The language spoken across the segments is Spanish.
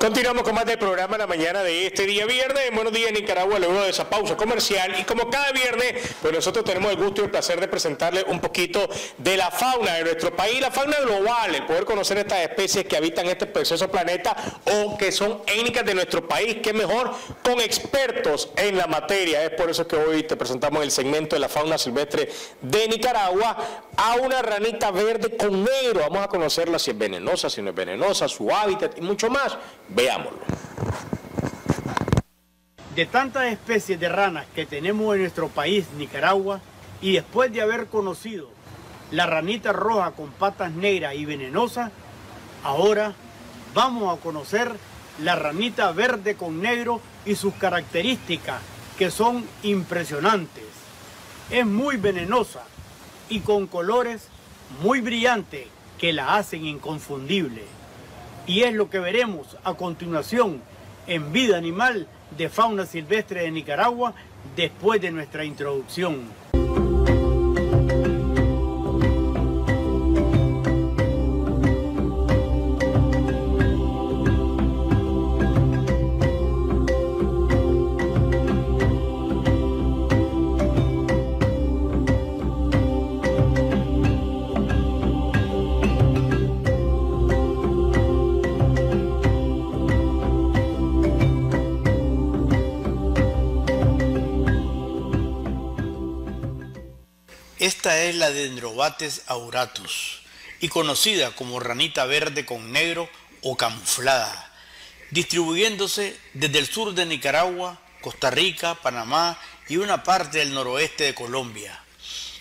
Continuamos con más del programa la mañana de este día viernes. Buenos días Nicaragua, luego de esa pausa comercial. Y como cada viernes, pues nosotros tenemos el gusto y el placer de presentarles un poquito de la fauna de nuestro país, la fauna global, el poder conocer estas especies que habitan este precioso planeta o que son étnicas de nuestro país. Qué mejor con expertos en la materia. Es por eso que hoy te presentamos el segmento de la fauna silvestre de Nicaragua a una ranita verde con negro. Vamos a conocerla si es venenosa, si no es venenosa, su hábitat y mucho más. Veámoslo. De tantas especies de ranas que tenemos en nuestro país, Nicaragua, y después de haber conocido la ranita roja con patas negras y venenosas, ahora vamos a conocer la ranita verde con negro y sus características que son impresionantes. Es muy venenosa y con colores muy brillantes que la hacen inconfundible y es lo que veremos a continuación en Vida Animal de Fauna Silvestre de Nicaragua después de nuestra introducción. Esta es la Dendrobates auratus y conocida como ranita verde con negro o camuflada, distribuyéndose desde el sur de Nicaragua, Costa Rica, Panamá y una parte del noroeste de Colombia.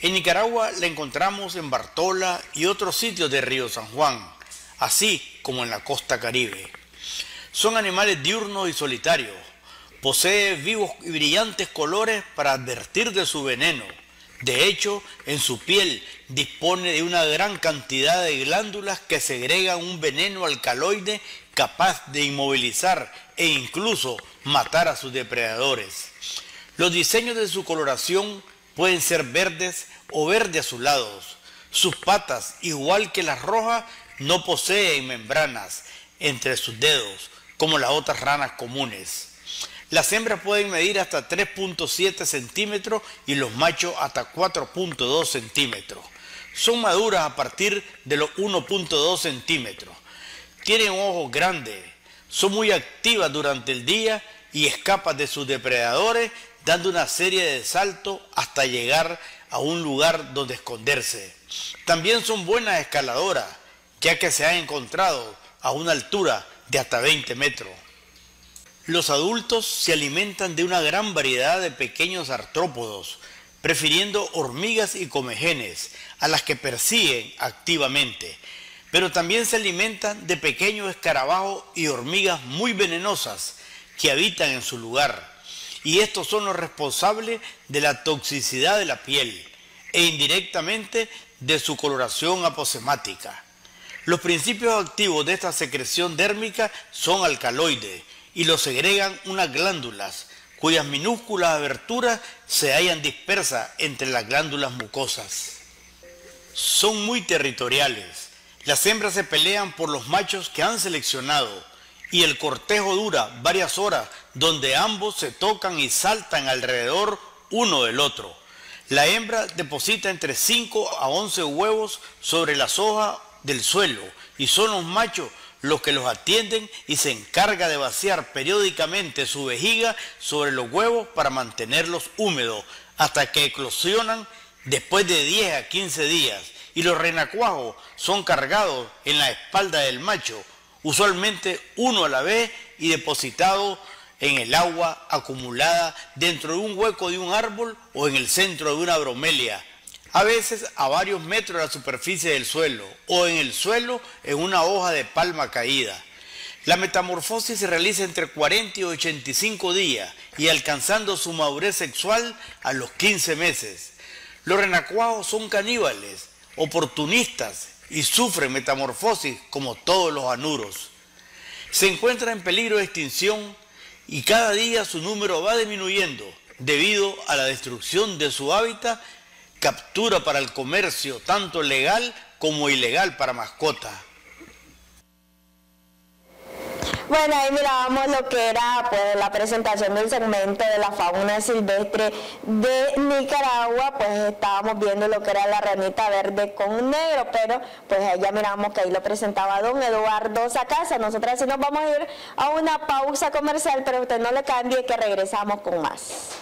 En Nicaragua la encontramos en Bartola y otros sitios de Río San Juan, así como en la costa caribe. Son animales diurnos y solitarios. Posee vivos y brillantes colores para advertir de su veneno de hecho, en su piel dispone de una gran cantidad de glándulas que segregan un veneno alcaloide capaz de inmovilizar e incluso matar a sus depredadores. Los diseños de su coloración pueden ser verdes o verde azulados. Sus patas, igual que las rojas, no poseen membranas entre sus dedos, como las otras ranas comunes. Las hembras pueden medir hasta 3.7 centímetros y los machos hasta 4.2 centímetros. Son maduras a partir de los 1.2 centímetros. Tienen ojos grandes, son muy activas durante el día y escapan de sus depredadores dando una serie de saltos hasta llegar a un lugar donde esconderse. También son buenas escaladoras, ya que se han encontrado a una altura de hasta 20 metros. Los adultos se alimentan de una gran variedad de pequeños artrópodos, prefiriendo hormigas y comejenes, a las que persiguen activamente, pero también se alimentan de pequeños escarabajos y hormigas muy venenosas que habitan en su lugar, y estos son los responsables de la toxicidad de la piel e indirectamente de su coloración aposemática. Los principios activos de esta secreción dérmica son alcaloides, y lo segregan unas glándulas cuyas minúsculas aberturas se hallan dispersas entre las glándulas mucosas. Son muy territoriales. Las hembras se pelean por los machos que han seleccionado y el cortejo dura varias horas donde ambos se tocan y saltan alrededor uno del otro. La hembra deposita entre 5 a 11 huevos sobre las hojas del suelo y son los machos los que los atienden y se encarga de vaciar periódicamente su vejiga sobre los huevos para mantenerlos húmedos hasta que eclosionan después de 10 a 15 días. Y los renacuajos son cargados en la espalda del macho, usualmente uno a la vez y depositados en el agua acumulada dentro de un hueco de un árbol o en el centro de una bromelia a veces a varios metros de la superficie del suelo o en el suelo en una hoja de palma caída. La metamorfosis se realiza entre 40 y 85 días y alcanzando su madurez sexual a los 15 meses. Los renacuajos son caníbales, oportunistas y sufren metamorfosis como todos los anuros. Se encuentra en peligro de extinción y cada día su número va disminuyendo debido a la destrucción de su hábitat captura para el comercio, tanto legal como ilegal para mascota. Bueno, ahí mirábamos lo que era pues la presentación del segmento de la fauna silvestre de Nicaragua, pues estábamos viendo lo que era la ranita verde con negro, pero pues ya miramos que ahí lo presentaba don Eduardo Sacasa. Nosotras sí nos vamos a ir a una pausa comercial, pero usted no le cambie que regresamos con más.